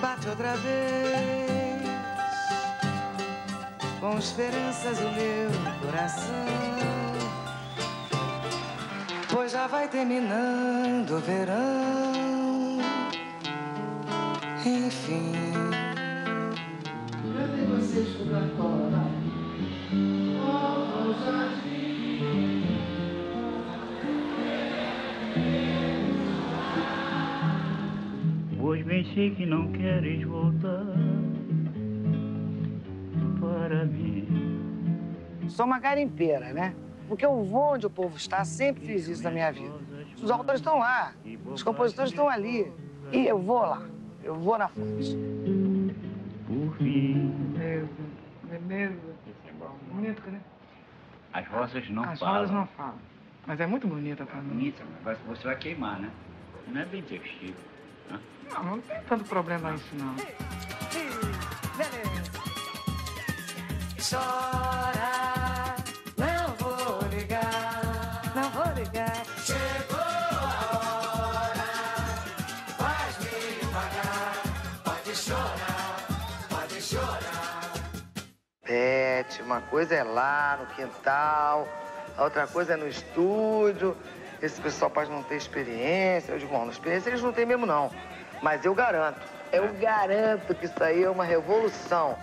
bate outra vez. Com esperanças o meu coração. Pois já vai terminando o verão. Enfim. Cadê vocês com a Sei que não queres voltar para mim. Sou uma garimpeira, né? Porque eu vou onde o povo está, sempre fiz isso na minha vida. Os autores estão lá, os compositores estão ali. E eu vou lá, eu vou na fonte. Por fim, Beleza, beleza. Bonito, né? as rosas não As falam. rodas não falam. Mas é muito bonita pra mim. Bonita, mas você vai queimar, né? Não é bem textil. Não, não tem tanto problema isso, não. Chora, não vou ligar, não vou ligar. Chegou a hora, vais me pagar. Pode chorar, pode chorar. Pet, uma coisa é lá no quintal, a outra coisa é no estúdio. Esse pessoal pode não ter experiência. Eu digo, bom, experiência eles não têm mesmo, não. Mas eu garanto, eu garanto que isso aí é uma revolução.